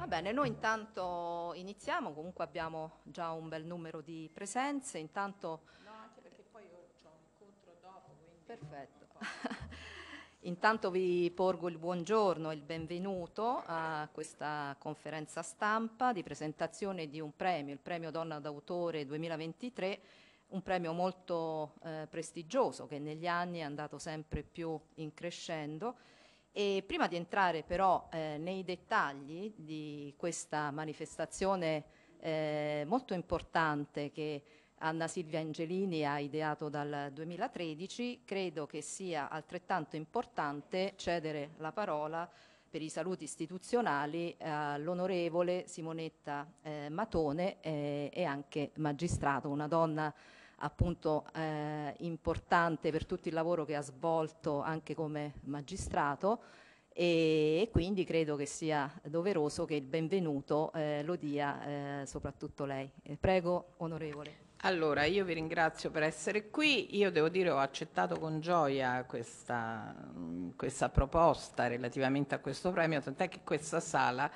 Va bene, noi intanto iniziamo, comunque abbiamo già un bel numero di presenze, intanto... No, anche perché poi io ho un incontro dopo, quindi... Perfetto. intanto vi porgo il buongiorno e il benvenuto a questa conferenza stampa di presentazione di un premio, il premio Donna d'autore 2023, un premio molto eh, prestigioso che negli anni è andato sempre più in crescendo e prima di entrare però eh, nei dettagli di questa manifestazione eh, molto importante che Anna Silvia Angelini ha ideato dal 2013, credo che sia altrettanto importante cedere la parola per i saluti istituzionali all'onorevole Simonetta eh, Matone eh, e anche magistrato, una donna appunto eh, importante per tutto il lavoro che ha svolto anche come magistrato e, e quindi credo che sia doveroso che il benvenuto eh, lo dia eh, soprattutto lei. Eh, prego, onorevole. Allora, io vi ringrazio per essere qui. Io devo dire ho accettato con gioia questa, questa proposta relativamente a questo premio, tant'è che questa sala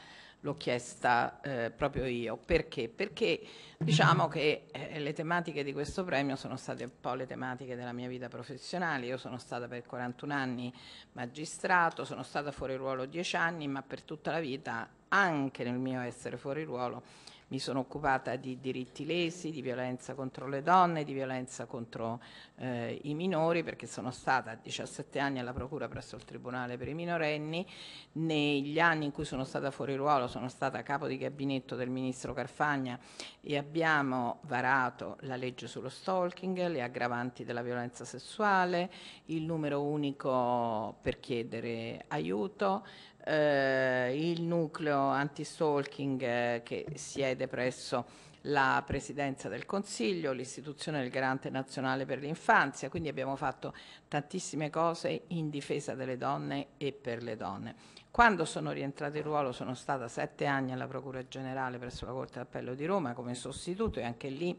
l'ho chiesta eh, proprio io. Perché? Perché diciamo che eh, le tematiche di questo premio sono state un po' le tematiche della mia vita professionale. Io sono stata per 41 anni magistrato, sono stata fuori ruolo 10 anni, ma per tutta la vita, anche nel mio essere fuori ruolo, mi sono occupata di diritti lesi, di violenza contro le donne, di violenza contro eh, i minori, perché sono stata a 17 anni alla Procura presso il Tribunale per i minorenni. Negli anni in cui sono stata fuori ruolo sono stata capo di gabinetto del Ministro Carfagna e abbiamo varato la legge sullo stalking, le aggravanti della violenza sessuale, il numero unico per chiedere aiuto, eh, il nucleo anti-stalking eh, che siede presso la Presidenza del Consiglio, l'istituzione del Garante Nazionale per l'Infanzia, quindi abbiamo fatto tantissime cose in difesa delle donne e per le donne. Quando sono rientrata in ruolo sono stata sette anni alla Procura Generale presso la Corte d'Appello di Roma come sostituto e anche lì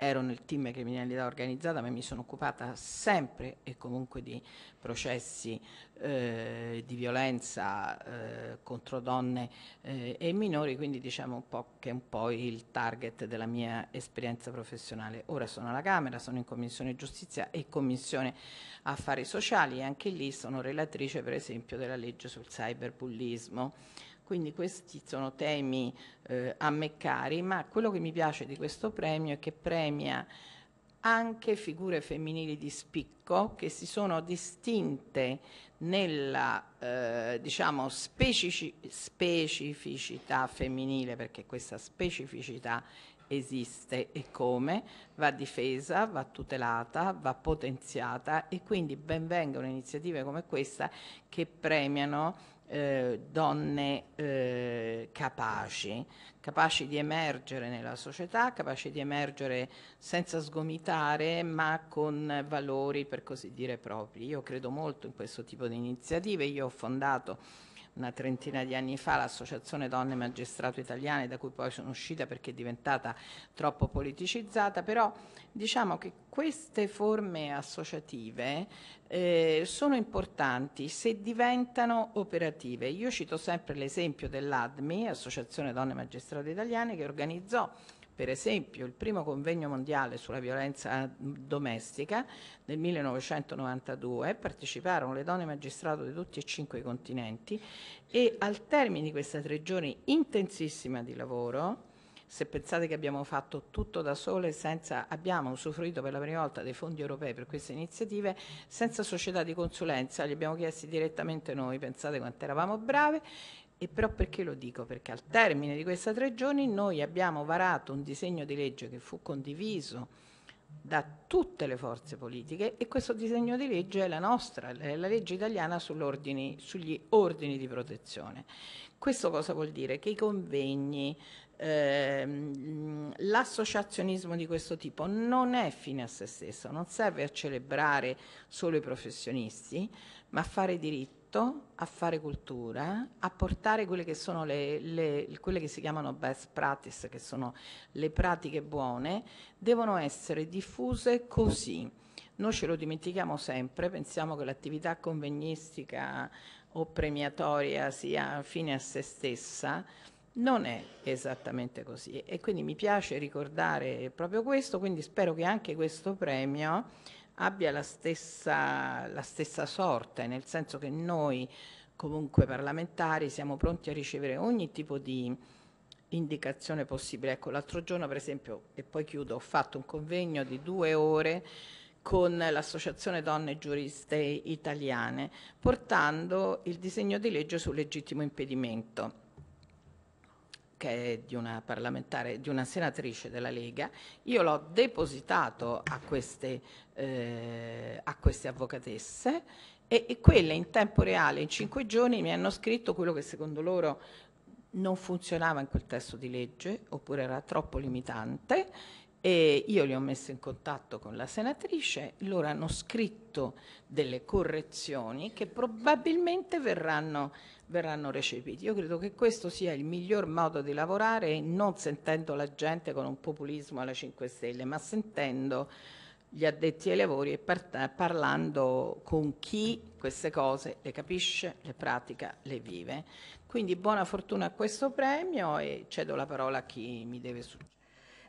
ero nel team criminalità organizzata, ma mi sono occupata sempre e comunque di processi eh, di violenza eh, contro donne eh, e minori, quindi diciamo un po' che è un po' il target della mia esperienza professionale. Ora sono alla Camera, sono in Commissione Giustizia e Commissione Affari Sociali e anche lì sono relatrice per esempio della legge sul cyberbullismo. Quindi questi sono temi eh, a me cari, ma quello che mi piace di questo premio è che premia anche figure femminili di spicco che si sono distinte nella eh, diciamo specifici, specificità femminile, perché questa specificità esiste e come, va difesa, va tutelata, va potenziata e quindi benvengano iniziative come questa che premiano eh, donne eh, capaci, capaci di emergere nella società, capaci di emergere senza sgomitare, ma con valori per così dire propri. Io credo molto in questo tipo di iniziative, io ho fondato una trentina di anni fa l'Associazione Donne Magistrato Italiane, da cui poi sono uscita perché è diventata troppo politicizzata, però diciamo che queste forme associative eh, sono importanti se diventano operative. Io cito sempre l'esempio dell'ADMI, Associazione Donne Magistrate Italiane, che organizzò per esempio il primo convegno mondiale sulla violenza domestica nel 1992, parteciparono le donne magistrato di tutti e cinque i continenti e al termine di questa tre giorni intensissima di lavoro, se pensate che abbiamo fatto tutto da sole, senza, abbiamo usufruito per la prima volta dei fondi europei per queste iniziative, senza società di consulenza, li abbiamo chiesti direttamente noi, pensate quanto eravamo brave, e però perché lo dico? Perché al termine di questi tre giorni noi abbiamo varato un disegno di legge che fu condiviso da tutte le forze politiche e questo disegno di legge è la nostra, è la legge italiana sugli ordini di protezione. Questo cosa vuol dire? Che i convegni, ehm, l'associazionismo di questo tipo non è fine a se stesso, non serve a celebrare solo i professionisti, ma a fare diritto a fare cultura, a portare quelle che sono le, le, quelle che si chiamano best practice, che sono le pratiche buone, devono essere diffuse così. Noi ce lo dimentichiamo sempre, pensiamo che l'attività convegnistica o premiatoria sia fine a se stessa, non è esattamente così. E quindi mi piace ricordare proprio questo, quindi spero che anche questo premio abbia la stessa, la stessa sorte, nel senso che noi comunque parlamentari siamo pronti a ricevere ogni tipo di indicazione possibile. Ecco, l'altro giorno per esempio, e poi chiudo, ho fatto un convegno di due ore con l'Associazione Donne Giuriste Italiane, portando il disegno di legge sul legittimo impedimento che è di una parlamentare, di una senatrice della Lega, io l'ho depositato a queste, eh, a queste avvocatesse e, e, quelle in tempo reale, in cinque giorni, mi hanno scritto quello che secondo loro non funzionava in quel testo di legge oppure era troppo limitante e io li ho messo in contatto con la senatrice, loro hanno scritto delle correzioni che probabilmente verranno, verranno recepite. Io credo che questo sia il miglior modo di lavorare, non sentendo la gente con un populismo alla 5 Stelle, ma sentendo gli addetti ai lavori e par parlando con chi queste cose le capisce, le pratica, le vive. Quindi buona fortuna a questo premio e cedo la parola a chi mi deve succedere.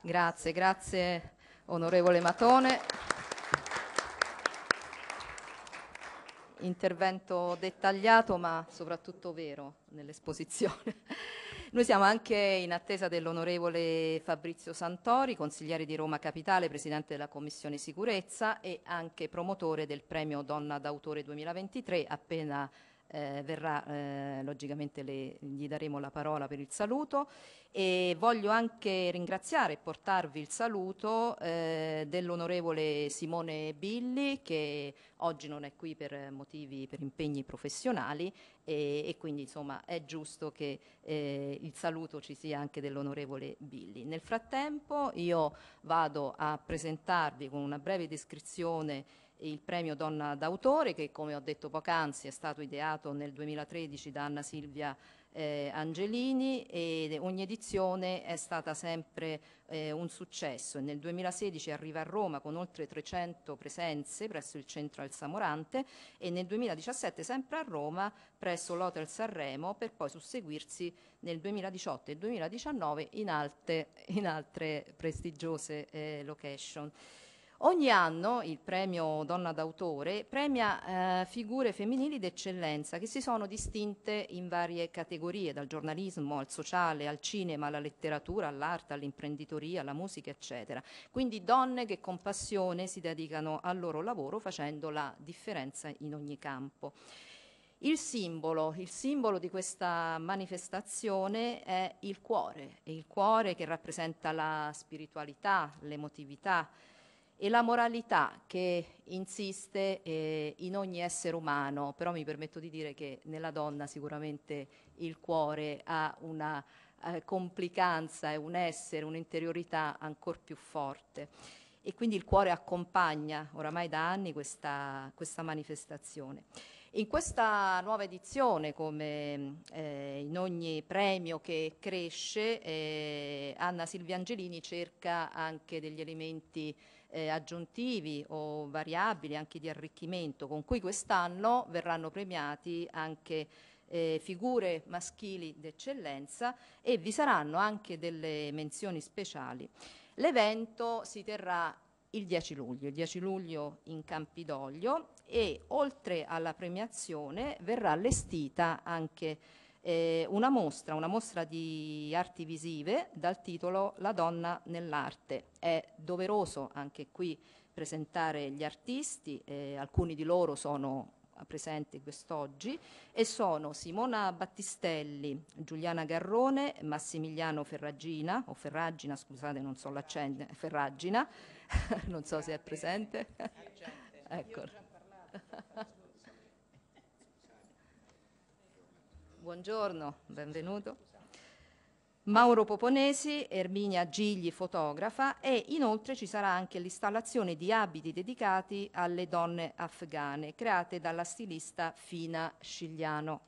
Grazie, grazie onorevole Matone. Intervento dettagliato ma soprattutto vero nell'esposizione. Noi siamo anche in attesa dell'onorevole Fabrizio Santori, consigliere di Roma Capitale, presidente della Commissione Sicurezza e anche promotore del premio Donna d'autore 2023, appena eh, verrà, eh, logicamente le, gli daremo la parola per il saluto e voglio anche ringraziare e portarvi il saluto eh, dell'onorevole Simone Billi che oggi non è qui per motivi, per impegni professionali e, e quindi insomma è giusto che eh, il saluto ci sia anche dell'onorevole Billi. Nel frattempo io vado a presentarvi con una breve descrizione il premio Donna d'autore che come ho detto poc'anzi è stato ideato nel 2013 da Anna Silvia eh, Angelini e ogni edizione è stata sempre eh, un successo. Nel 2016 arriva a Roma con oltre 300 presenze presso il centro Al Samorante e nel 2017 sempre a Roma presso l'Hotel Sanremo per poi susseguirsi nel 2018 e 2019 in, alte, in altre prestigiose eh, location. Ogni anno il premio Donna d'autore premia eh, figure femminili d'eccellenza che si sono distinte in varie categorie, dal giornalismo al sociale, al cinema, alla letteratura, all'arte, all'imprenditoria, alla musica, eccetera. Quindi donne che con passione si dedicano al loro lavoro facendo la differenza in ogni campo. Il simbolo, il simbolo, di questa manifestazione è il cuore, è il cuore che rappresenta la spiritualità, l'emotività, e la moralità che insiste eh, in ogni essere umano, però mi permetto di dire che nella donna sicuramente il cuore ha una eh, complicanza e un essere, un'interiorità ancora più forte e quindi il cuore accompagna oramai da anni questa, questa manifestazione. In questa nuova edizione, come eh, in ogni premio che cresce, eh, Anna Silvia Angelini cerca anche degli elementi eh, aggiuntivi o variabili anche di arricchimento, con cui quest'anno verranno premiati anche eh, figure maschili d'eccellenza e vi saranno anche delle menzioni speciali. L'evento si terrà il 10 luglio, il 10 luglio in Campidoglio e oltre alla premiazione verrà allestita anche eh, una mostra, una mostra di arti visive dal titolo La donna nell'arte. È doveroso anche qui presentare gli artisti, eh, alcuni di loro sono presenti quest'oggi e sono Simona Battistelli, Giuliana Garrone, Massimiliano Ferragina, o Ferragina, scusate non so l'accento, Ferragina, non so se è presente. ecco. Buongiorno, benvenuto. Mauro Poponesi, Erminia Gigli, fotografa e inoltre ci sarà anche l'installazione di abiti dedicati alle donne afghane create dalla stilista Fina Scigliano.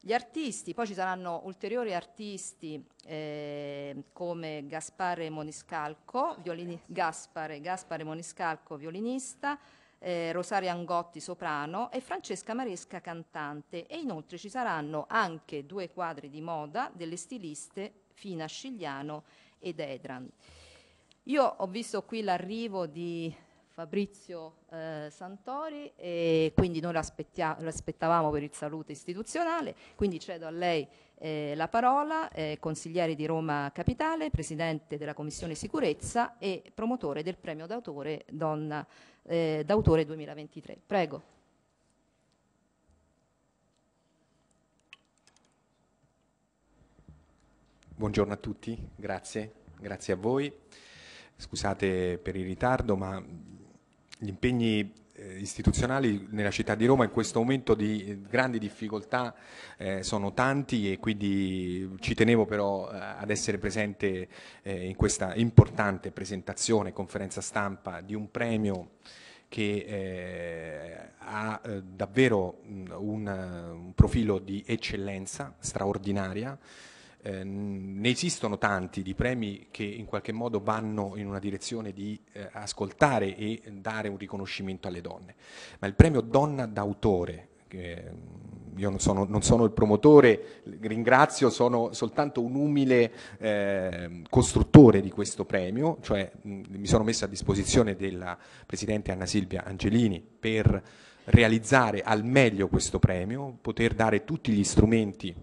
Gli artisti, poi ci saranno ulteriori artisti eh, come Gaspare Moniscalco, violini, Gaspare, Gaspare Moniscalco, violinista, eh, Rosaria Angotti, soprano e Francesca Maresca, cantante. E inoltre ci saranno anche due quadri di moda delle stiliste Fina Scigliano ed Edran. Io ho visto qui l'arrivo di Fabrizio eh, Santori e quindi noi l'aspettavamo per il saluto istituzionale, quindi cedo a lei eh, la parola, eh, consigliere di Roma Capitale, presidente della Commissione Sicurezza e promotore del premio d'autore Donna eh, d'autore 2023. Prego. Buongiorno a tutti, grazie, grazie a voi. Scusate per il ritardo, ma gli impegni eh, istituzionali nella città di Roma in questo momento di grandi difficoltà eh, sono tanti e quindi ci tenevo però eh, ad essere presente eh, in questa importante presentazione, conferenza stampa di un premio che eh, ha eh, davvero un, un profilo di eccellenza straordinaria eh, ne esistono tanti di premi che in qualche modo vanno in una direzione di eh, ascoltare e dare un riconoscimento alle donne, ma il premio Donna d'autore, mm, io non sono, non sono, il promotore, ringrazio, sono soltanto un umile eh, costruttore di questo premio, cioè mh, mi sono messo a disposizione della Presidente Anna Silvia Angelini per realizzare al meglio questo premio, poter dare tutti gli strumenti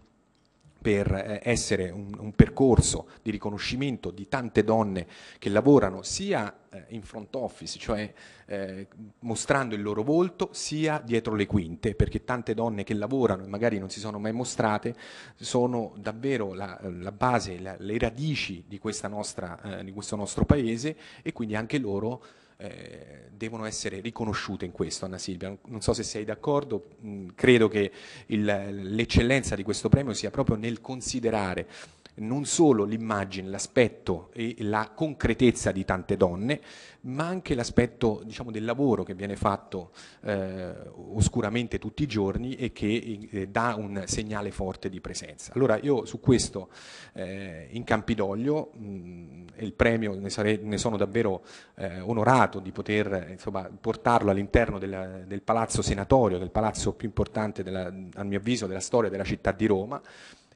per eh, essere un, un, percorso di riconoscimento di tante donne che lavorano sia eh, in front office, cioè eh, mostrando il loro volto, sia dietro le quinte, perché tante donne che lavorano e magari non si sono mai mostrate sono davvero la, la base, la, le radici di, nostra, eh, di questo nostro paese e quindi anche loro eh, devono essere riconosciute in questo, Anna Silvia. Non so se sei d'accordo, mm, credo che l'eccellenza di questo premio sia proprio nel considerare non solo l'immagine, l'aspetto e la concretezza di tante donne, ma anche l'aspetto diciamo, del lavoro che viene fatto eh, oscuramente tutti i giorni e che eh, dà un segnale forte di presenza. Allora io su questo eh, in Campidoglio, mh, il premio ne, sare, ne sono davvero eh, onorato di poter insomma, portarlo all'interno del Palazzo Senatorio, del palazzo più importante della, a mio avviso della storia della città di Roma,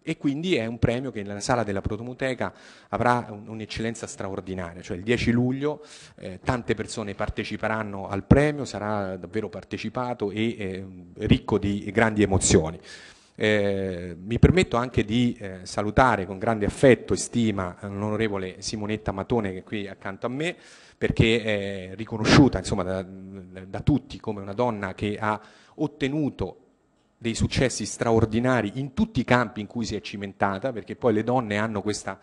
e quindi è un premio che nella sala della Protomoteca avrà un'eccellenza straordinaria, cioè il 10 luglio eh, tante persone parteciperanno al premio, sarà davvero partecipato e eh, ricco di grandi emozioni. Eh, mi permetto anche di eh, salutare con grande affetto e stima l'onorevole Simonetta Matone che è qui accanto a me perché è riconosciuta insomma, da, da tutti come una donna che ha ottenuto dei successi straordinari in tutti i campi in cui si è cimentata, perché poi le donne hanno questa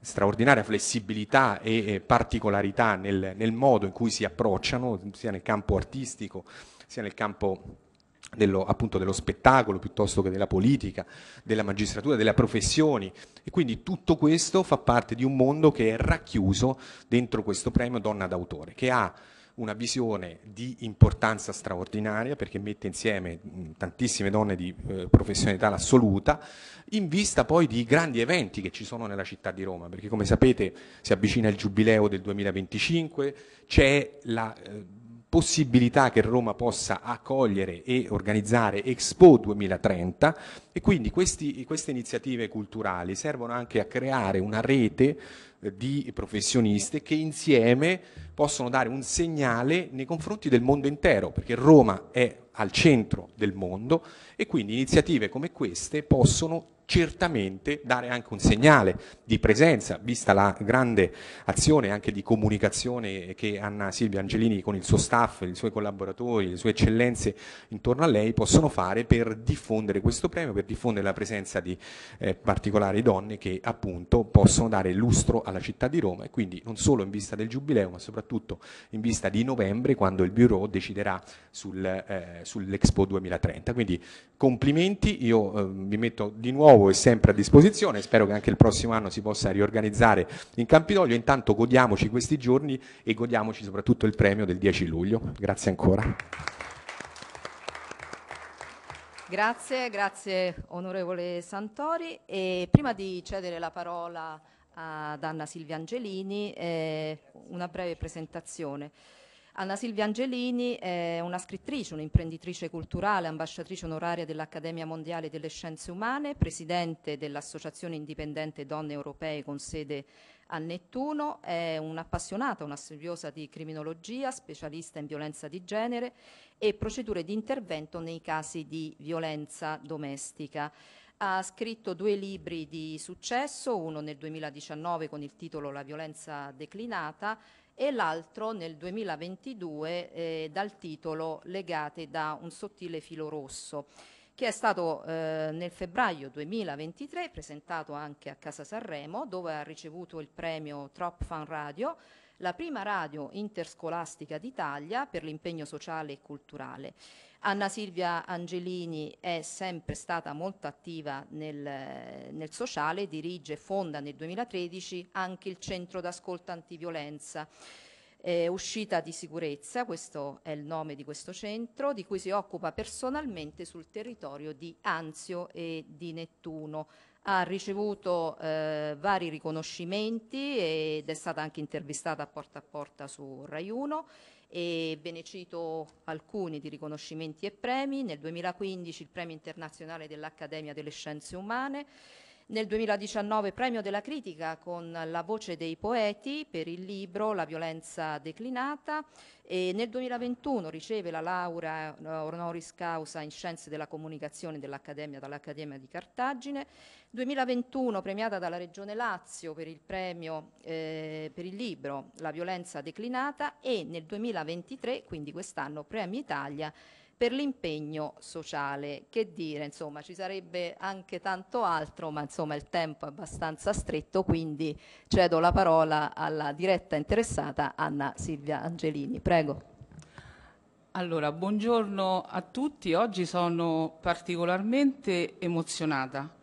straordinaria flessibilità e particolarità nel, nel modo in cui si approcciano, sia nel campo artistico, sia nel campo dello, appunto dello spettacolo piuttosto che della politica, della magistratura, delle professioni. E quindi tutto questo fa parte di un mondo che è racchiuso dentro questo premio Donna d'autore, che ha una visione di importanza straordinaria perché mette insieme tantissime donne di eh, professionalità assoluta in vista poi di grandi eventi che ci sono nella città di Roma perché come sapete si avvicina il giubileo del 2025 c'è la eh, possibilità che Roma possa accogliere e organizzare Expo 2030 e quindi questi, queste iniziative culturali servono anche a creare una rete di professioniste che insieme possono dare un segnale nei confronti del mondo intero, perché Roma è al centro del mondo e quindi iniziative come queste possono certamente dare anche un segnale di presenza, vista la grande azione anche di comunicazione che Anna Silvia Angelini con il suo staff, i suoi collaboratori, le sue eccellenze intorno a lei possono fare per diffondere questo premio, per diffondere la presenza di eh, particolari donne che appunto possono dare lustro alla città di Roma e quindi non solo in vista del Giubileo ma soprattutto in vista di novembre quando il Bureau deciderà sul, eh, sull'Expo 2030. Quindi complimenti, io eh, vi metto di nuovo nuovo e sempre a disposizione, spero che anche il prossimo anno si possa riorganizzare in Campidoglio, intanto godiamoci questi giorni e godiamoci soprattutto il premio del 10 luglio. Grazie ancora. Grazie, grazie onorevole Santori. E prima di cedere la parola ad Anna Silvia Angelini, eh, una breve presentazione. Anna Silvia Angelini è una scrittrice, un'imprenditrice culturale, ambasciatrice onoraria dell'Accademia Mondiale delle Scienze Umane, presidente dell'Associazione Indipendente Donne Europee con sede a Nettuno, è un'appassionata, una studiosa di criminologia, specialista in violenza di genere e procedure di intervento nei casi di violenza domestica. Ha scritto due libri di successo, uno nel 2019 con il titolo La violenza declinata e l'altro nel 2022 eh, dal titolo Legate da un sottile filo rosso che è stato eh, nel febbraio 2023 presentato anche a Casa Sanremo, dove ha ricevuto il premio Trop Fan Radio, la prima radio interscolastica d'Italia per l'impegno sociale e culturale. Anna Silvia Angelini è sempre stata molto attiva nel, nel sociale, dirige e fonda nel 2013 anche il centro d'ascolto antiviolenza eh, uscita di sicurezza, questo è il nome di questo centro, di cui si occupa personalmente sul territorio di Anzio e di Nettuno. Ha ricevuto eh, vari riconoscimenti ed è stata anche intervistata a porta a porta su Rai 1 e ve ne cito alcuni di riconoscimenti e premi. Nel 2015 il premio internazionale dell'Accademia delle Scienze Umane, nel 2019 premio della critica con la voce dei poeti per il libro La violenza declinata e nel 2021 riceve la laurea honoris causa in scienze della comunicazione dall'Accademia, dall'Accademia di Cartagine. 2021 premiata dalla Regione Lazio per il premio eh, per il libro La violenza declinata e nel 2023, quindi quest'anno, Premio Italia per l'impegno sociale. Che dire, insomma, ci sarebbe anche tanto altro, ma insomma il tempo è abbastanza stretto, quindi cedo la parola alla diretta interessata Anna Silvia Angelini. Prego. Allora, buongiorno a tutti. Oggi sono particolarmente emozionata.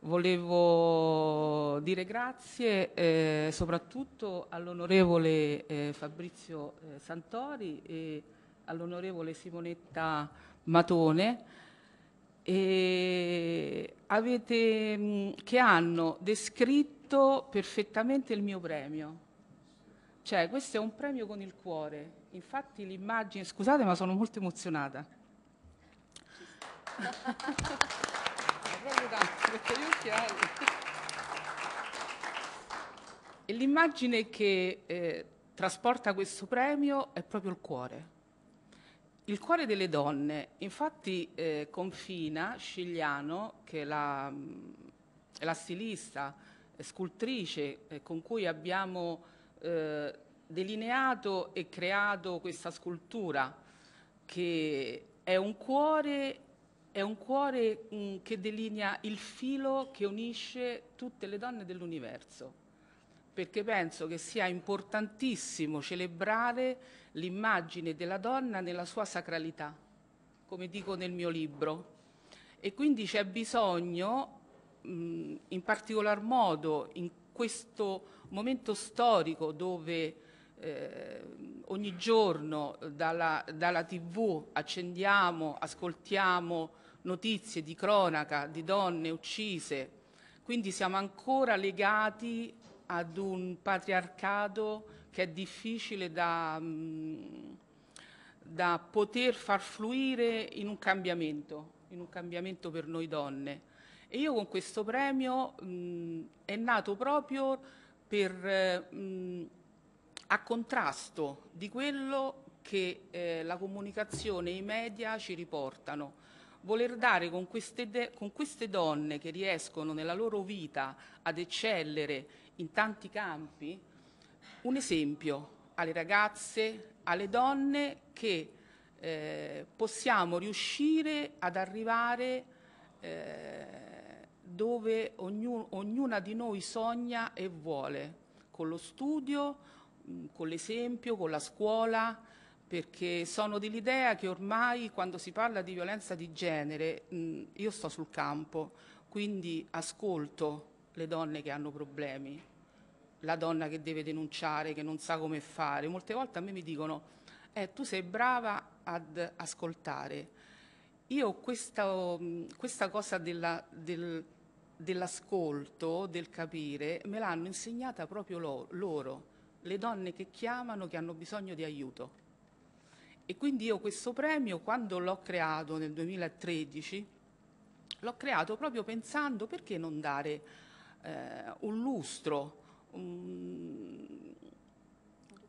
Volevo dire grazie eh, soprattutto all'onorevole eh, Fabrizio eh, Santori e all'onorevole Simonetta Matone avete, che hanno descritto perfettamente il mio premio. Cioè, questo è un premio con il cuore. Infatti l'immagine, scusate ma sono molto emozionata. E l'immagine che eh, trasporta questo premio è proprio il cuore. Il cuore delle donne, infatti eh, Confina Scigliano, che è la, è la stilista, è scultrice eh, con cui abbiamo eh, delineato e creato questa scultura, che è un cuore, è un cuore mh, mm, che delinea il filo che unisce tutte le donne dell'universo. Perché penso che sia importantissimo celebrare l'immagine della donna nella sua sacralità, come dico nel mio libro. E quindi c'è bisogno, in particolar modo in questo momento storico dove eh, ogni giorno dalla, dalla tv accendiamo, ascoltiamo notizie di cronaca di donne uccise, quindi siamo ancora legati ad un patriarcato che è difficile da, mm, da poter far fluire in un cambiamento, in un cambiamento per noi donne. E io con questo premio mh, mm, è nato proprio per, mh, mm, a contrasto di quello che eh, la comunicazione e i media ci riportano voler dare con queste, con queste, donne che riescono nella loro vita ad eccellere in tanti campi un esempio alle ragazze, alle donne che eh, possiamo riuscire ad arrivare eh, dove ognuno, ognuna di noi sogna e vuole, con lo studio, mh, con l'esempio, con la scuola, perché sono dell'idea che ormai quando si parla di violenza di genere, mh, io sto sul campo, quindi ascolto le donne che hanno problemi, la donna che deve denunciare, che non sa come fare. Molte volte a me mi dicono, eh, tu sei brava ad ascoltare. io questa, questa cosa della, del, dell'ascolto, del capire, me l'hanno insegnata proprio lo, loro, le donne che chiamano, che hanno bisogno di aiuto. E quindi io questo premio, quando l'ho creato nel 2013, l'ho creato proprio pensando perché non dare eh, un lustro, un,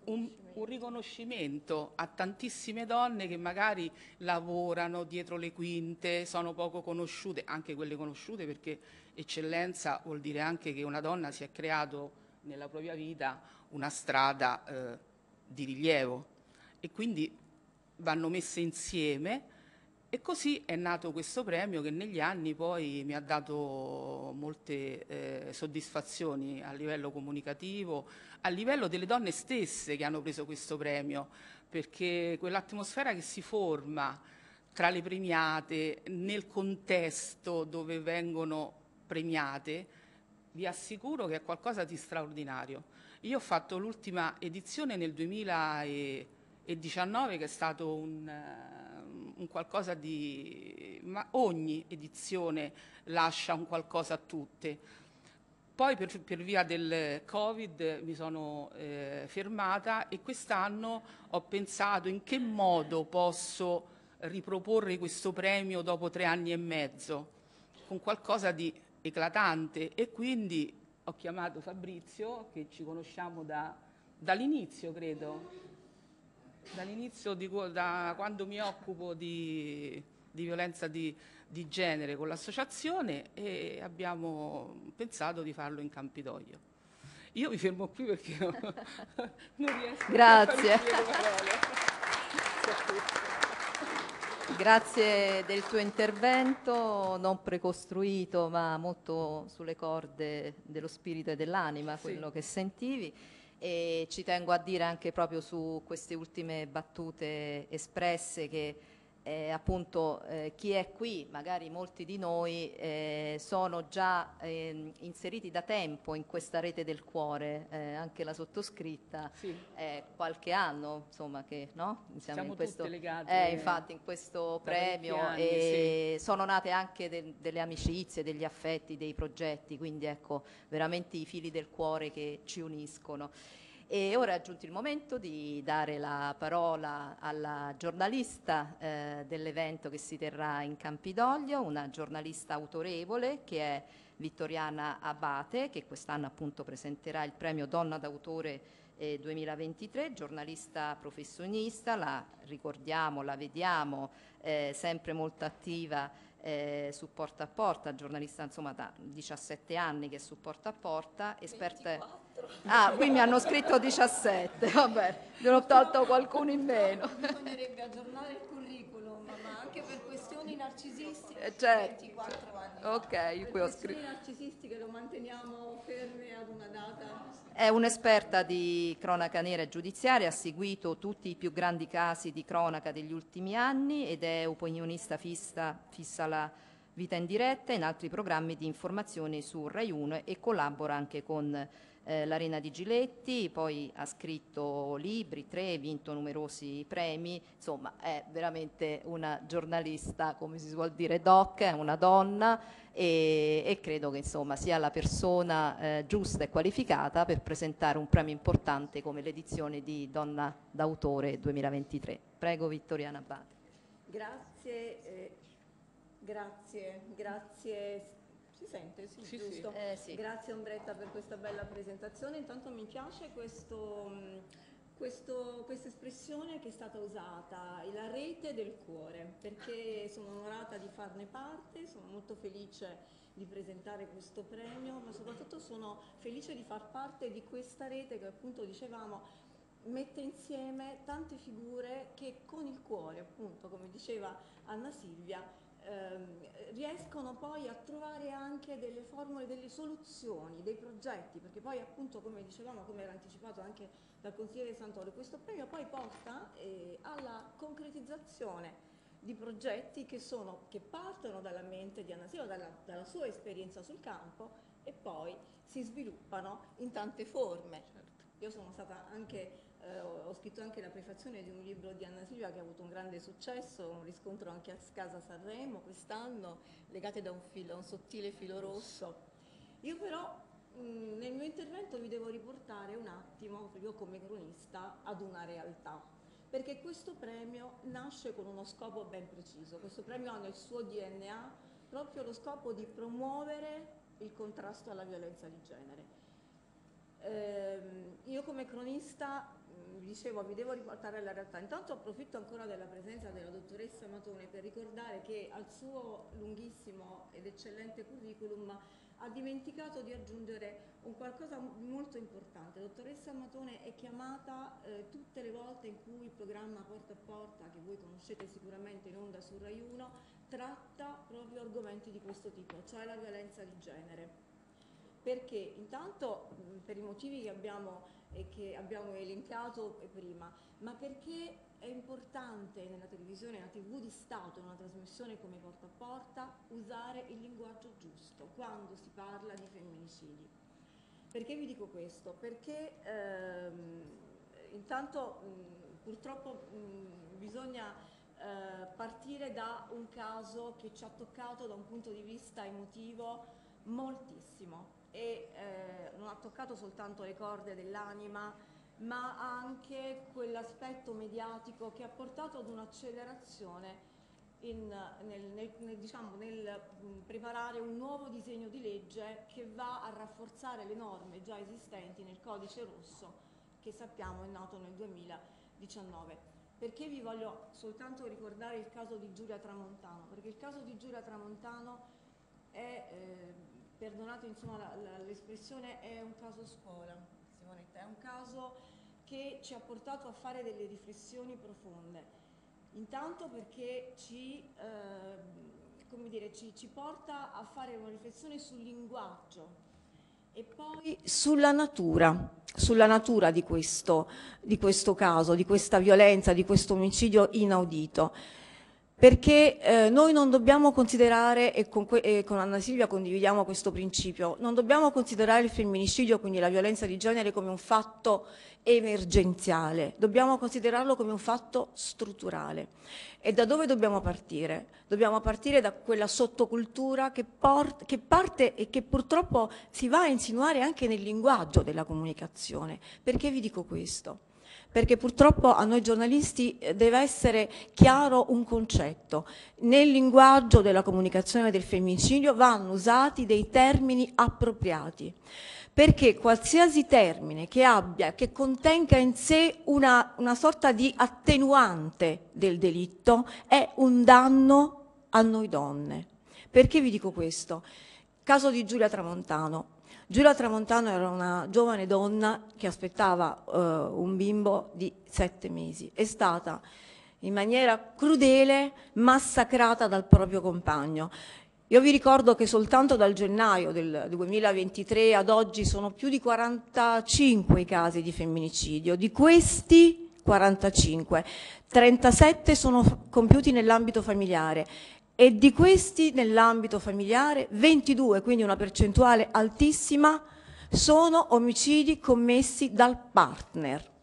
un, riconoscimento a tantissime donne che magari lavorano dietro le quinte, sono poco conosciute, anche quelle conosciute perché eccellenza vuol dire anche che una donna si è creato nella propria vita una strada eh, di rilievo. E quindi vanno messe insieme e così è nato questo premio che negli anni poi mi ha dato molte eh, soddisfazioni a livello comunicativo, a livello delle donne stesse che hanno preso questo premio, perché quell'atmosfera che si forma tra le premiate, nel contesto dove vengono premiate, vi assicuro che è qualcosa di straordinario. Io ho fatto l'ultima edizione nel 2019 che è stato un, un qualcosa di... ma ogni edizione lascia un qualcosa a tutte. Poi per, per via del Covid mi sono eh, fermata e quest'anno ho pensato in che modo posso riproporre questo premio dopo tre anni e mezzo, con qualcosa di eclatante e quindi ho chiamato Fabrizio, che ci conosciamo da, dall'inizio, credo, dall'inizio da quando mi occupo di, di violenza di, di, genere con l'associazione e abbiamo pensato di farlo in Campidoglio. Io mi fermo qui perché non riesco Grazie. a fare le parole. Grazie del tuo intervento, non precostruito ma molto sulle corde dello spirito e dell'anima, quello che sentivi. E ci tengo a dire anche proprio su queste ultime battute espresse che eh, appunto eh, chi è qui, magari molti di noi, eh, sono già ehm, inseriti da tempo in questa rete del cuore, eh, anche la sottoscritta, Sì. è qualche anno insomma che no? siamo, Siamo in questo, legate eh, infatti in questo premio anni, e sono nate anche de- delle amicizie, degli affetti, dei progetti, quindi ecco veramente i fili del cuore che ci uniscono. E ora è giunto il momento di dare la parola alla giornalista eh, dell'evento che si terrà in Campidoglio, una giornalista autorevole che è Vittoriana Abate, che quest'anno appunto presenterà il premio Donna d'autore eh, 2023, giornalista professionista, la ricordiamo, la vediamo eh, sempre molto attiva eh, su Porta a Porta, giornalista insomma da 17 anni che è su Porta a Porta, esperta... Ah, qui mi hanno scritto 17, vabbè, ne ho tolto qualcuno in meno. Bisognerebbe aggiornare il curriculum, ma anche per questioni narcisistiche. Eh, certo. 24 anni. Ok, Per qui ho questioni scritto. narcisistiche lo manteniamo ferme ad una data. È un'esperta di cronaca nera e giudiziaria, ha seguito tutti i più grandi casi di cronaca degli ultimi anni ed è opinionista fissa, fissa la vita in diretta in altri programmi di informazione su Rai 1 e collabora anche con eh, l'Arena di Giletti, poi ha scritto libri, tre, vinto numerosi premi, insomma è veramente una giornalista, come si suol dire, doc, è una donna e, e credo che insomma sia la persona eh, giusta e qualificata per presentare un premio importante come l'edizione di Donna d'autore 2023. Prego Vittoriana Abate. Grazie, eh, grazie, grazie. Si sente? Sì, Sì, sì. giusto. Eh, sì. Grazie Ombretta per questa bella presentazione. Intanto mi piace questo, mh, questo- questa espressione che è stata usata, la rete del cuore, perché sono onorata di farne parte, sono molto felice di presentare questo premio, ma soprattutto sono felice di far parte di questa rete che appunto dicevamo mette insieme tante figure che con il cuore, appunto, come diceva Anna Silvia, ehm, riescono poi a trovare anche delle formule, delle soluzioni, dei progetti, perché poi appunto come dicevamo, come era anticipato anche dal consigliere Santoro, questo premio poi porta eh, alla concretizzazione di progetti che, sono, che partono dalla mente di Anna Silva, dalla, dalla sua esperienza sul campo e poi si sviluppano in tante forme. Io sono stata anche eh, ho scritto anche la prefazione di un libro di Anna Silvia che ha avuto un grande successo, un riscontro anche a Casa Sanremo quest'anno, legate da un, filo, un sottile filo rosso. Io però mh, nel mio intervento vi devo riportare un attimo, io come cronista, ad una realtà, perché questo premio nasce con uno scopo ben preciso, questo premio ha nel suo DNA proprio lo scopo di promuovere il contrasto alla violenza di genere. Eh, io come cronista dicevo, vi devo riportare alla realtà. Intanto approfitto ancora della presenza della dottoressa Matone per ricordare che al suo lunghissimo ed eccellente curriculum ha dimenticato di aggiungere un qualcosa di molto importante. La dottoressa Matone è chiamata eh, tutte le volte in cui il programma Porta a Porta, che voi conoscete sicuramente in onda su Rai 1, tratta proprio argomenti di questo tipo, cioè la violenza di genere. Perché intanto per i motivi che abbiamo e che abbiamo elencato prima, ma perché è importante nella televisione, nella tv di Stato, in una trasmissione come Porta a Porta, usare il linguaggio giusto quando si parla di femminicidi. Perché vi dico questo? Perché ehm, intanto mh, purtroppo mh, bisogna eh, partire da un caso che ci ha toccato da un punto di vista emotivo moltissimo e eh, non ha toccato soltanto le corde dell'anima, ma anche quell'aspetto mediatico che ha portato ad un'accelerazione nel, nel, nel, diciamo, nel, preparare un nuovo disegno di legge che va a rafforzare le norme già esistenti nel codice rosso che sappiamo è nato nel 2019. Perché vi voglio soltanto ricordare il caso di Giulia Tramontano? Perché il caso di Giulia Tramontano è... Eh, perdonate l'espressione, è un caso scuola, Simonetta, è un caso che ci ha portato a fare delle riflessioni profonde. Intanto perché ci, eh, dire, ci, ci porta a fare una riflessione sul linguaggio e poi sulla natura, sulla natura di questo, di questo caso, di questa violenza, di questo omicidio inaudito perché eh, noi non dobbiamo considerare, e con, e con, Anna Silvia condividiamo questo principio, non dobbiamo considerare il femminicidio, quindi la violenza di genere, come un fatto emergenziale, dobbiamo considerarlo come un fatto strutturale. E da dove dobbiamo partire? Dobbiamo partire da quella sottocultura che, che parte e che purtroppo si va a insinuare anche nel linguaggio della comunicazione. Perché vi dico questo? Perché purtroppo a noi giornalisti eh, deve essere chiaro un concetto. Nel linguaggio della comunicazione del femminicidio vanno usati dei termini appropriati, perché qualsiasi termine che abbia, che contenga in sé una, una sorta di attenuante del delitto è un danno a noi donne. Perché vi dico questo? Caso di Giulia Tramontano. Giulia Tramontano era una giovane donna che aspettava uh, un bimbo di sette mesi. È stata in maniera crudele massacrata dal proprio compagno. Io vi ricordo che soltanto dal gennaio del 2023 ad oggi sono più di 45 i casi di femminicidio. Di questi 45, 37 sono compiuti nell'ambito familiare e di questi nell'ambito familiare 22, quindi una percentuale altissima, sono omicidi commessi dal partner.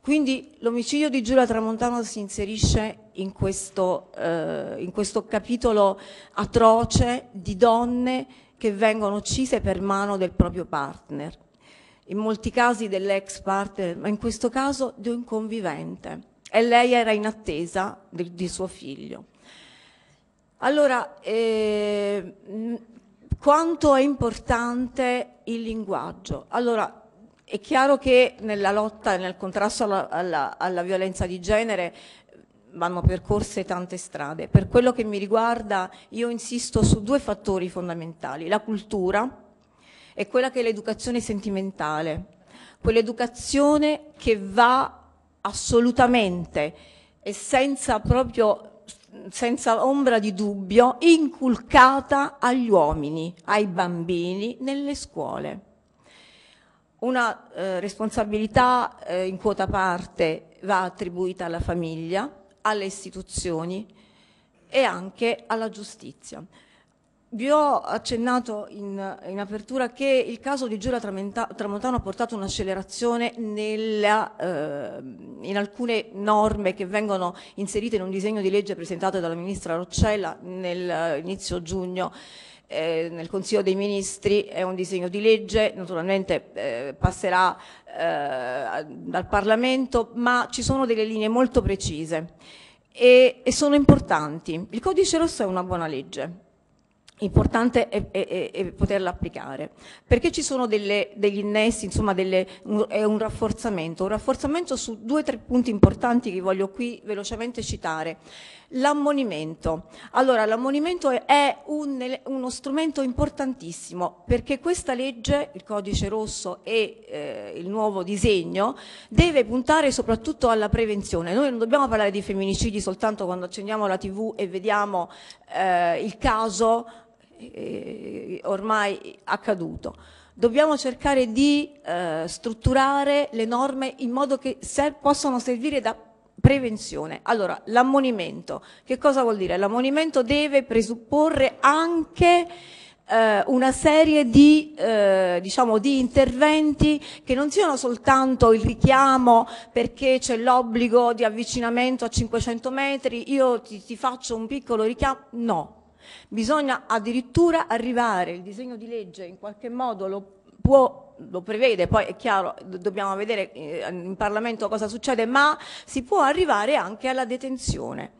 Quindi l'omicidio di Giulia Tramontano si inserisce in questo, eh, in questo capitolo atroce di donne che vengono uccise per mano del proprio partner. In molti casi dell'ex partner, ma in questo caso di un convivente. E lei era in attesa di, di suo figlio. Allora, eh, quanto è importante il linguaggio? Allora, è chiaro che nella lotta, nel contrasto alla, alla, alla violenza di genere vanno percorse tante strade. Per quello che mi riguarda io insisto su due fattori fondamentali, la cultura e quella che è l'educazione sentimentale, quell'educazione che va assolutamente e senza proprio senza ombra di dubbio inculcata agli uomini, ai bambini nelle scuole. Una eh, responsabilità eh, in quota parte va attribuita alla famiglia, alle istituzioni e anche alla giustizia. Vi ho accennato in, in, apertura che il caso di Giulia Tramontano ha portato un'accelerazione eh, in alcune norme che vengono inserite in un disegno di legge presentato dalla Ministra Roccella nell'inizio giugno eh, nel Consiglio dei Ministri, è un disegno di legge, naturalmente eh, passerà eh, dal Parlamento, ma ci sono delle linee molto precise e, e sono importanti. Il Codice Rosso è una buona legge, importante è, è, è, poterla applicare. Perché ci sono delle, degli innessi insomma delle, un, è un rafforzamento un rafforzamento su due o tre punti importanti che voglio qui velocemente citare l'ammonimento allora l'ammonimento è, un, uno strumento importantissimo perché questa legge il codice rosso e eh, il nuovo disegno deve puntare soprattutto alla prevenzione noi non dobbiamo parlare di femminicidi soltanto quando accendiamo la tv e vediamo eh, il caso eh, ormai accaduto. Dobbiamo cercare di eh, strutturare le norme in modo che ser possano servire da prevenzione. Allora, l'ammonimento, che cosa vuol dire? L'ammonimento deve presupporre anche eh, una serie di, eh, diciamo, di, interventi che non siano soltanto il richiamo perché c'è l'obbligo di avvicinamento a 500 metri, io ti, ti faccio un piccolo richiamo, no, Bisogna addirittura arrivare, il disegno di legge in qualche modo lo può, lo prevede, poi è chiaro, dobbiamo vedere eh, in Parlamento cosa succede, ma si può arrivare anche alla detenzione.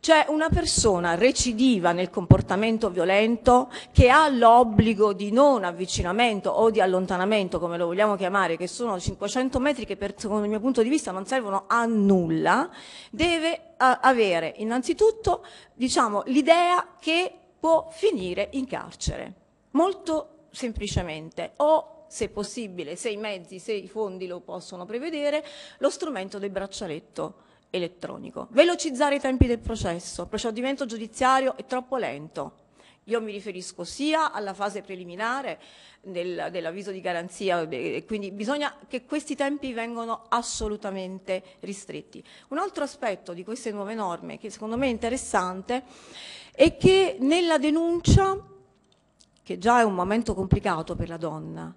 Cioè una persona recidiva nel comportamento violento che ha l'obbligo di non avvicinamento o di allontanamento, come lo vogliamo chiamare, che sono 500 metri che per, secondo il mio punto di vista non servono a nulla, deve avere innanzitutto diciamo, l'idea che può finire in carcere. Molto semplicemente. O, se possibile, se i mezzi, se i fondi lo possono prevedere, lo strumento del braccialetto elettronico. Velocizzare i tempi del processo. Il procedimento giudiziario è troppo lento. Io mi riferisco sia alla fase preliminare del, dell'avviso di garanzia, quindi bisogna che questi tempi vengano assolutamente ristretti. Un altro aspetto di queste nuove norme che secondo me è interessante è che nella denuncia, che già è un momento complicato per la donna,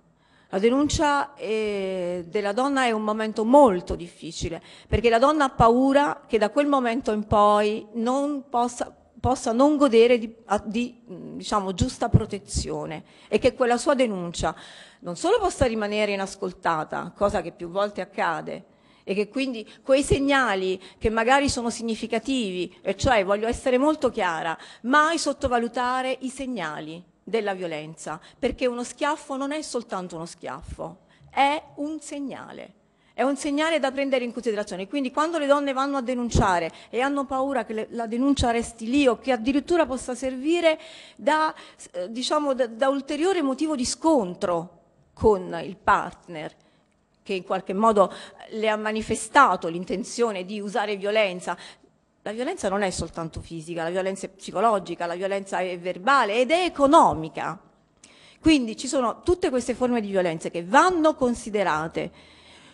la denuncia eh, della donna è un momento molto difficile, perché la donna ha paura che da quel momento in poi non possa, possa non godere di, di diciamo, giusta protezione e che quella sua denuncia non solo possa rimanere inascoltata, cosa che più volte accade, e che quindi quei segnali che magari sono significativi, e cioè voglio essere molto chiara, mai sottovalutare i segnali della violenza, perché uno schiaffo non è soltanto uno schiaffo, è un segnale. È un segnale da prendere in considerazione. Quindi quando le donne vanno a denunciare e hanno paura che le, la denuncia resti lì o che addirittura possa servire da, eh, diciamo, da, da ulteriore motivo di scontro con il partner, che in qualche modo le ha manifestato l'intenzione di usare violenza. La violenza non è soltanto fisica, la violenza è psicologica, la violenza è verbale ed è economica. Quindi ci sono tutte queste forme di violenza che vanno considerate.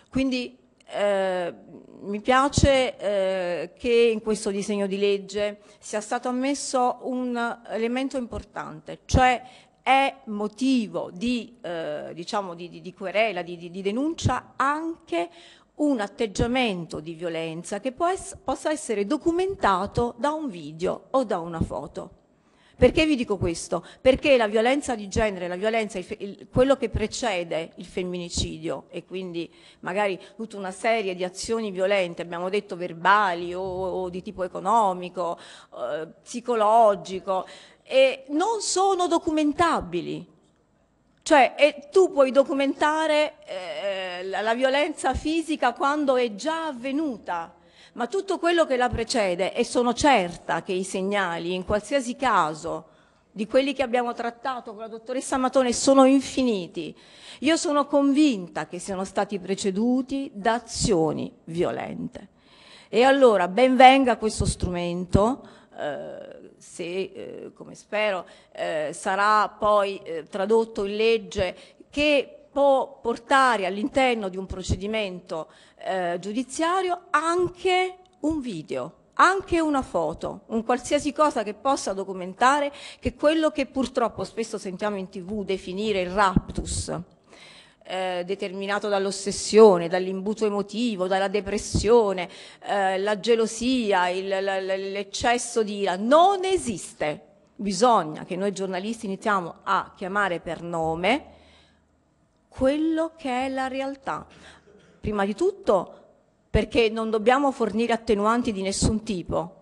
Quindi eh, mi piace eh, che in questo disegno di legge sia stato ammesso un elemento importante, cioè è motivo di, eh, diciamo di, di, di querela, di, denuncia anche un atteggiamento di violenza che es possa essere documentato da un video o da una foto. Perché vi dico questo? Perché la violenza di genere, la violenza, il, il, quello che precede il femminicidio e quindi magari tutta una serie di azioni violente, abbiamo detto verbali o, o di tipo economico, eh, psicologico, non sono documentabili. Cioè, eh, tu puoi documentare eh, la, la violenza fisica quando è già avvenuta, ma tutto quello che la precede, e sono certa che i segnali, in qualsiasi caso, di quelli che abbiamo trattato con la dottoressa Matone sono infiniti. Io sono convinta che siano stati preceduti da azioni violente. E allora ben venga questo strumento, eh, se, eh, come spero, eh, sarà poi eh, tradotto in legge, che può portare all'interno di un procedimento eh, giudiziario anche un video, anche una foto, un qualsiasi cosa che possa documentare che quello che purtroppo spesso sentiamo in tv definire il raptus, eh, determinato dall'ossessione, dall'imbuto emotivo, dalla depressione, eh, la gelosia, il, l'eccesso di ira, non esiste. Bisogna che noi giornalisti iniziamo a chiamare per nome quello che è la realtà. Prima di tutto perché non dobbiamo fornire attenuanti di nessun tipo,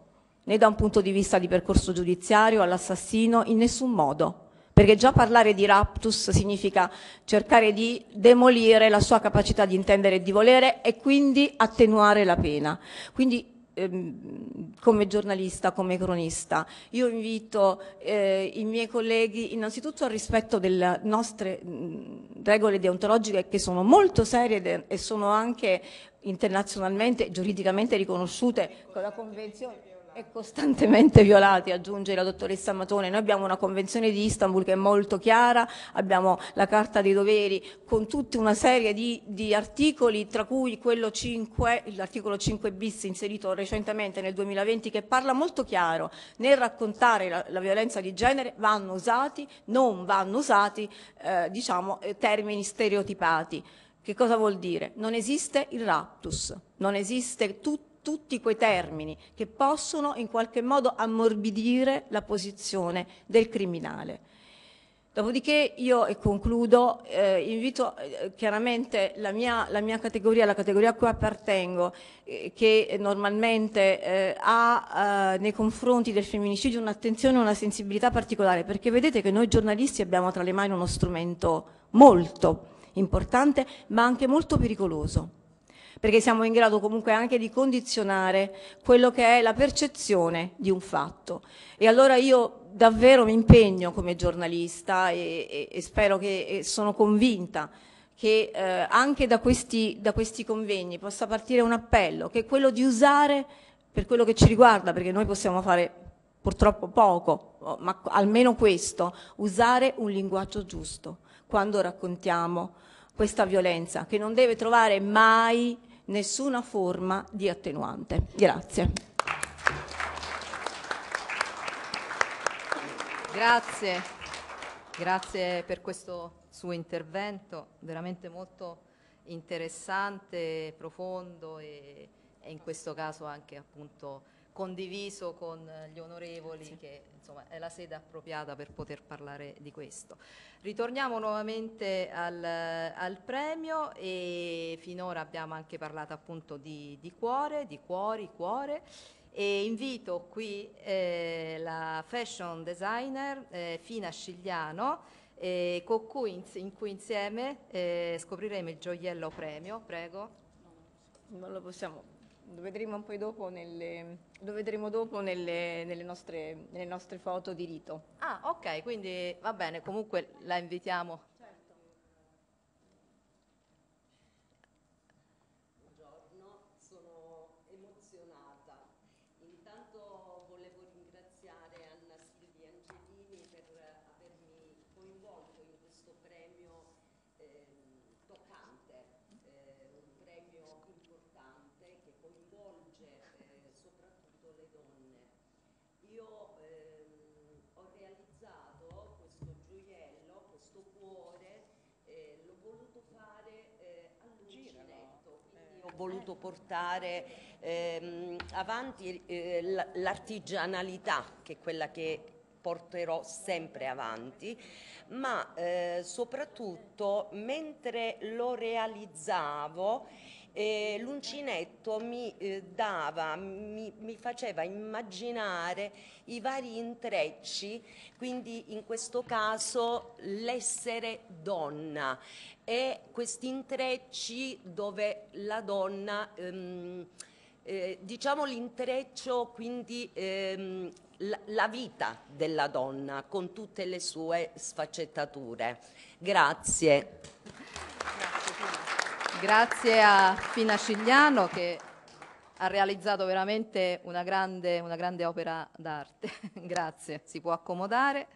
né da un punto di vista di percorso giudiziario all'assassino, in nessun modo. Perché già parlare di raptus significa cercare di demolire la sua capacità di intendere e di volere e quindi attenuare la pena. Quindi ehm, come giornalista, come cronista. Io invito eh, i miei colleghi innanzitutto al rispetto delle nostre mh, regole deontologiche che sono molto serie e sono anche internazionalmente, giuridicamente riconosciute con la Convenzione e costantemente violati, aggiunge la dottoressa Matone. Noi abbiamo una convenzione di Istanbul che è molto chiara, abbiamo la Carta dei doveri con tutta una serie di, di articoli, tra cui quello 5, l'articolo 5 bis inserito recentemente nel 2020 che parla molto chiaro nel raccontare la, la violenza di genere vanno usati, non vanno usati eh, diciamo, eh, termini stereotipati. Che cosa vuol dire? Non esiste il raptus, non esiste tutto tutti quei termini che possono in qualche modo ammorbidire la posizione del criminale. Dopodiché io, e concludo, eh, invito eh, chiaramente la mia, la mia, categoria, la categoria a cui appartengo, eh, che normalmente eh, ha eh, nei confronti del femminicidio un'attenzione e una sensibilità particolare, perché vedete che noi giornalisti abbiamo tra le mani uno strumento molto importante, ma anche molto pericoloso perché siamo in grado comunque anche di condizionare quello che è la percezione di un fatto. E allora io davvero mi impegno come giornalista e, e, e spero che, e sono convinta che eh, anche da questi, da questi convegni possa partire un appello, che è quello di usare, per quello che ci riguarda, perché noi possiamo fare purtroppo poco, ma almeno questo, usare un linguaggio giusto quando raccontiamo questa violenza, che non deve trovare mai nessuna forma di attenuante. Grazie. Grazie, grazie per questo suo intervento, veramente molto interessante, profondo e, e in questo caso anche appunto condiviso con gli onorevoli sì. che insomma, è la sede appropriata per poter parlare di questo. Ritorniamo nuovamente al, al premio e finora abbiamo anche parlato appunto di, di cuore, di cuori, cuore e invito qui eh, la fashion designer eh, Fina Scigliano eh, con cui in, in cui insieme eh, scopriremo il gioiello premio, prego. Non lo possiamo lo vedremo poi dopo nelle, lo vedremo dopo nelle, nelle, nostre, nelle nostre foto di rito. Ah, ok, quindi va bene, comunque la invitiamo voluto portare ehm, avanti eh, l'artigianalità, che è quella che porterò sempre avanti, ma eh, soprattutto mentre lo realizzavo eh, l'uncinetto mi eh, dava, mi, mi, faceva immaginare i vari intrecci, quindi in questo caso l'essere donna e questi intrecci dove la donna, ehm, eh, diciamo l'intreccio quindi ehm, la, la, vita della donna con tutte le sue sfaccettature. Grazie. Grazie a Fina Cigliano che ha realizzato veramente una grande, una grande opera d'arte. Grazie, si può accomodare.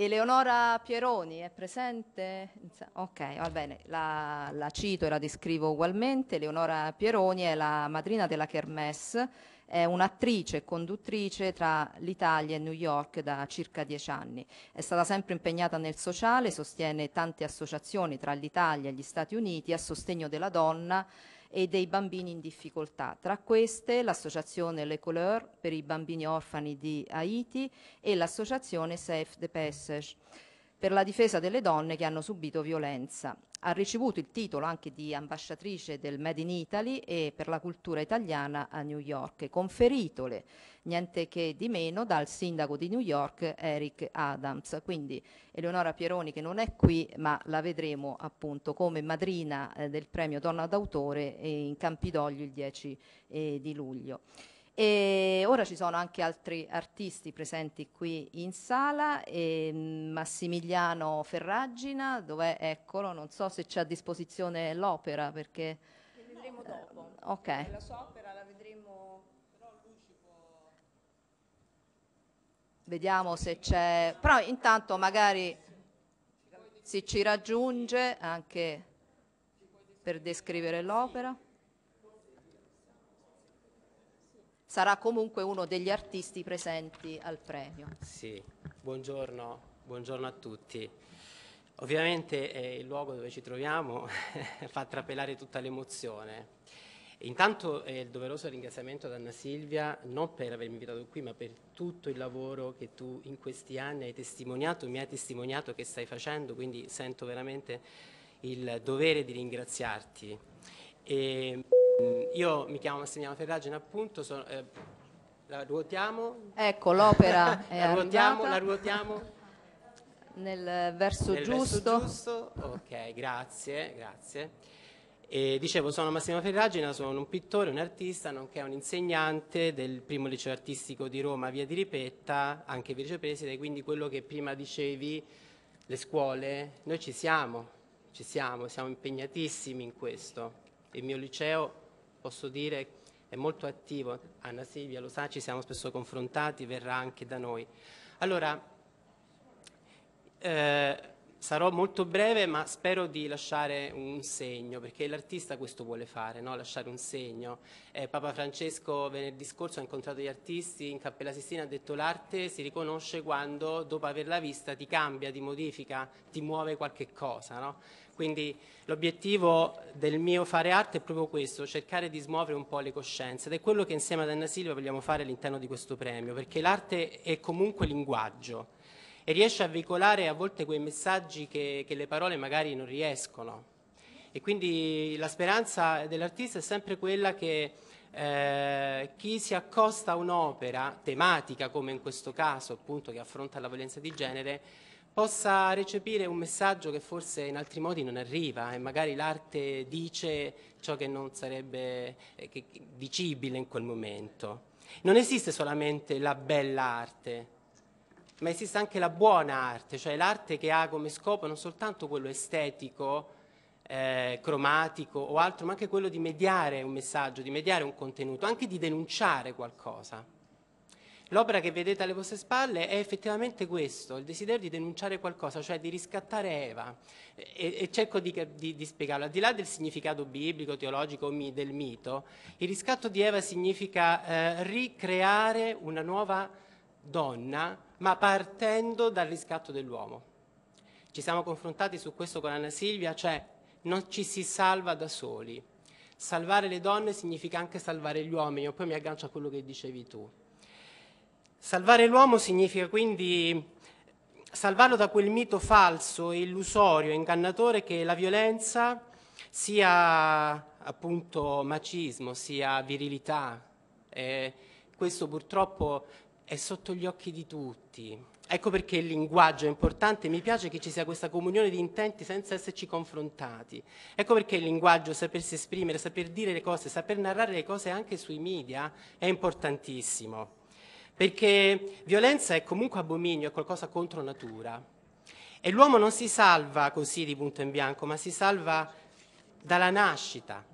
Eleonora Pieroni è presente? Ok, va bene, la, la, cito e la descrivo ugualmente. Eleonora Pieroni è la madrina della Kermesse, è un'attrice e conduttrice tra l'Italia e New York da circa dieci anni. È stata sempre impegnata nel sociale, sostiene tante associazioni tra l'Italia e gli Stati Uniti a sostegno della donna e dei bambini in difficoltà. Tra queste l'associazione Le Couleurs per i bambini orfani di Haiti e l'associazione Safe the Passage per la difesa delle donne che hanno subito violenza. Ha ricevuto il titolo anche di ambasciatrice del Made in Italy e per la cultura italiana a New York, conferitole niente che di meno dal sindaco di New York Eric Adams. Quindi Eleonora Pieroni che non è qui, ma la vedremo appunto come madrina eh, del premio Donna d'autore eh, in Campidoglio il 10 eh, di luglio. E ora ci sono anche altri artisti presenti qui in sala, e Massimiliano Ferragina, dov'è? Eccolo, non so se c'è a disposizione l'opera perché... La vedremo dopo. Ok. La sua opera la vedremo... Vediamo se c'è... Però intanto magari si ci raggiunge anche per descrivere l'opera. Sarà comunque uno degli artisti presenti al premio. Sì, buongiorno, buongiorno a tutti. Ovviamente eh, il luogo dove ci troviamo fa trapelare tutta l'emozione. Intanto eh, il doveroso ringraziamento ad Anna Silvia, non per avermi invitato qui, ma per tutto il lavoro che tu in questi anni hai testimoniato, mi hai testimoniato che stai facendo, quindi sento veramente il dovere di ringraziarti. E, io mi chiamo Massimiliano Ferragine, appunto, sono, eh, la ruotiamo. Ecco, l'opera è la ruotiamo, la ruotiamo. Nel verso Nel giusto. Verso giusto. Ok, grazie, grazie. E dicevo, sono Massimo Ferragina, sono un pittore, un artista, nonché un insegnante del primo liceo artistico di Roma, via di Ripetta, anche vicepresidente, quindi quello che prima dicevi, le scuole, noi ci siamo, ci siamo, siamo impegnatissimi in questo. Il mio liceo posso dire è molto attivo, Anna Silvia lo sa, ci siamo spesso confrontati, verrà anche da noi. Allora, eh, sarò molto breve, ma spero di lasciare un segno, perché l'artista questo vuole fare, no? lasciare un segno. Eh, Papa Francesco venerdì scorso ha incontrato gli artisti in Cappella Sistina, ha detto l'arte si riconosce quando dopo averla vista ti cambia, ti modifica, ti muove qualche cosa. No? Quindi l'obiettivo del mio fare arte è proprio questo, cercare di smuovere un po' le coscienze ed è quello che insieme ad Anna Silvia vogliamo fare all'interno di questo premio, perché l'arte è comunque linguaggio e riesce a veicolare a volte quei messaggi che, che le parole magari non riescono. E quindi la speranza dell'artista è sempre quella che eh, chi si accosta a un'opera tematica, come in questo caso appunto che affronta la violenza di genere, possa recepire un messaggio che forse in altri modi non arriva e magari l'arte dice ciò che non sarebbe eh, dicibile in quel momento. Non esiste solamente la bella arte, ma esiste anche la buona arte, cioè l'arte che ha come scopo non soltanto quello estetico, eh, cromatico o altro, ma anche quello di mediare un messaggio, di mediare un contenuto, anche di denunciare qualcosa. L'opera che vedete alle vostre spalle è effettivamente questo, il desiderio di denunciare qualcosa, cioè di riscattare Eva. E, e cerco di, di, di, spiegarlo. Al di là del significato biblico, teologico del mito, il riscatto di Eva significa eh, ricreare una nuova donna, ma partendo dal riscatto dell'uomo. Ci siamo confrontati su questo con Anna Silvia, cioè non ci si salva da soli. Salvare le donne significa anche salvare gli uomini, e poi mi aggancio a quello che dicevi tu. Salvare l'uomo significa quindi salvarlo da quel mito falso, illusorio, ingannatore che la violenza sia appunto macismo, sia virilità. E questo purtroppo è sotto gli occhi di tutti. Ecco perché il linguaggio è importante, mi piace che ci sia questa comunione di intenti senza esserci confrontati. Ecco perché il linguaggio, sapersi esprimere, saper dire le cose, saper narrare le cose anche sui media è importantissimo perché violenza è comunque abominio, è qualcosa contro natura. E l'uomo non si salva così di punto in bianco, ma si salva dalla nascita.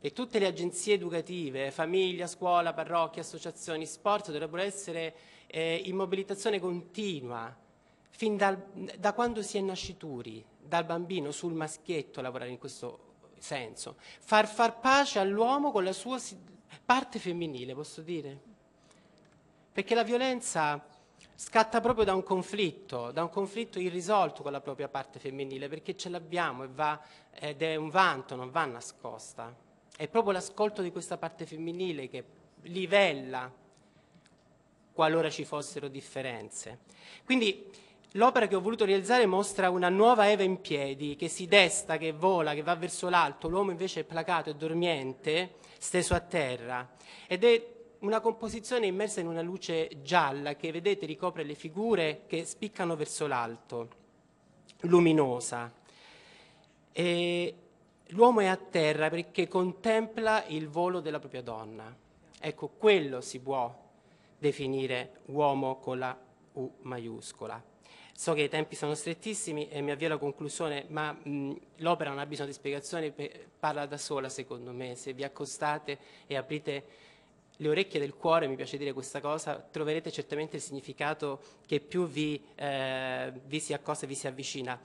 e tutte le agenzie educative, famiglia, scuola, parrocchie, associazioni, sport dovrebbero essere eh, in mobilitazione continua, fin dal, da quando si è nascituri, dal bambino sul maschietto lavorare in questo senso, far far pace all'uomo con la sua parte femminile, posso dire? Perché la violenza scatta proprio da un conflitto, da un conflitto irrisolto con la propria parte femminile, perché ce l'abbiamo ed è un vanto, non va nascosta. È proprio l'ascolto di questa parte femminile che livella qualora ci fossero differenze. Quindi l'opera che ho voluto realizzare mostra una nuova Eva in piedi, che si desta, che vola, che va verso l'alto, l'uomo invece è placato e dormiente, steso a terra. Ed è una composizione immersa in una luce gialla che vedete ricopre le figure che spiccano verso l'alto, luminosa. E l'uomo è a terra perché contempla il volo della propria donna. Ecco, quello si può definire uomo con la U maiuscola. So che i tempi sono strettissimi e mi avvio alla conclusione, ma l'opera non ha bisogno di spiegazioni, parla da sola secondo me. Se vi accostate e aprite le orecchie del cuore, mi piace dire questa cosa, troverete certamente il significato che più vi, eh, vi si accosta e vi si avvicina.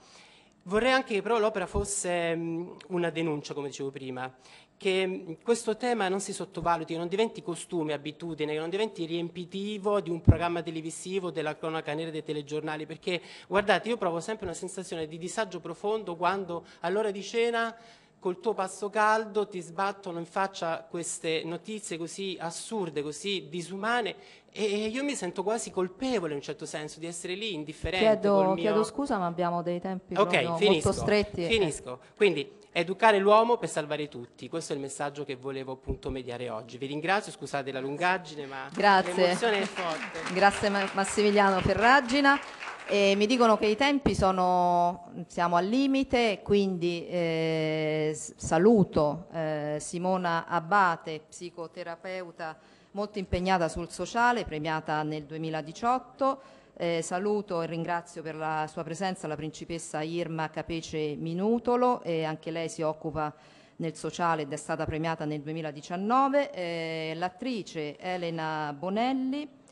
Vorrei anche che però l'opera fosse mh, una denuncia, come dicevo prima, che mh, questo tema non si sottovaluti, che non diventi costume, abitudine, che non diventi riempitivo di un programma televisivo, della cronaca nera dei telegiornali, perché guardate, io provo sempre una sensazione di disagio profondo quando all'ora di cena col tuo passo caldo ti sbattono in faccia queste notizie così assurde, così disumane e io mi sento quasi colpevole in un certo senso di essere lì indifferente. Chiedo, mio... chiedo scusa ma abbiamo dei tempi okay, finisco, molto stretti. Finisco, quindi educare l'uomo per salvare tutti, questo è il messaggio che volevo appunto mediare oggi. Vi ringrazio, scusate la lungaggine ma Grazie. l'emozione è forte. Grazie Massimiliano Ferragina. E mi dicono che i tempi sono, siamo al limite, quindi eh, saluto eh, Simona Abate, psicoterapeuta molto impegnata sul sociale, premiata nel 2018. Eh, saluto e ringrazio per la sua presenza la principessa Irma Capece Minutolo, anche lei si occupa nel sociale ed è stata premiata nel 2019. Eh, l'attrice Elena Bonelli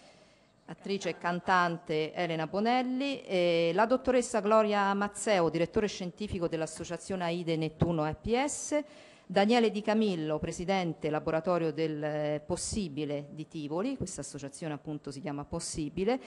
attrice e cantante Elena Bonelli, e la dottoressa Gloria Mazzeo, direttore scientifico dell'Associazione AIDE Nettuno APS, Daniele Di Camillo, presidente laboratorio del Possibile di Tivoli, questa associazione appunto si chiama Possibile,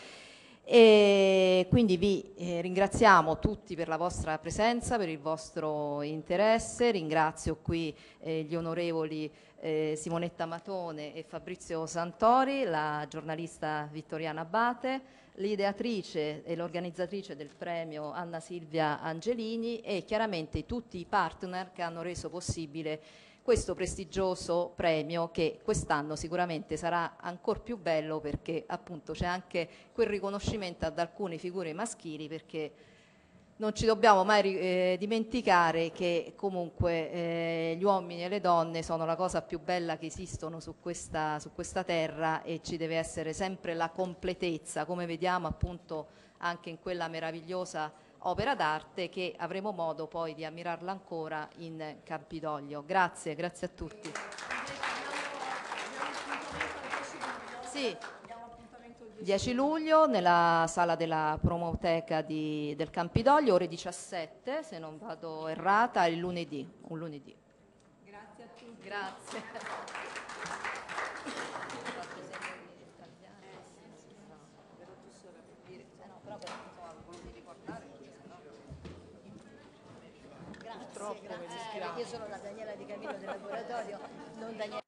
e quindi vi eh, ringraziamo tutti per la vostra presenza, per il vostro interesse, ringrazio qui eh, gli onorevoli eh, Simonetta Matone e Fabrizio Santori, la giornalista Vittoriana Abate, l'ideatrice e l'organizzatrice del premio Anna Silvia Angelini e chiaramente tutti i partner che hanno reso possibile questo prestigioso premio che quest'anno sicuramente sarà ancora più bello perché appunto c'è anche quel riconoscimento ad alcune figure maschili perché non ci dobbiamo mai eh, dimenticare che comunque eh, gli uomini e le donne sono la cosa più bella che esistono su questa, su questa terra e ci deve essere sempre la completezza come vediamo appunto anche in quella meravigliosa opera d'arte che avremo modo poi di ammirarla ancora in Campidoglio. Grazie, grazie a tutti. Sì. 10 luglio nella sala della promoteca di, del Campidoglio, ore 17, se non vado errata, il lunedì, un lunedì. Grazie a tutti. Grazie. Io sono la Daniela Di Camillo del laboratorio, non Daniela.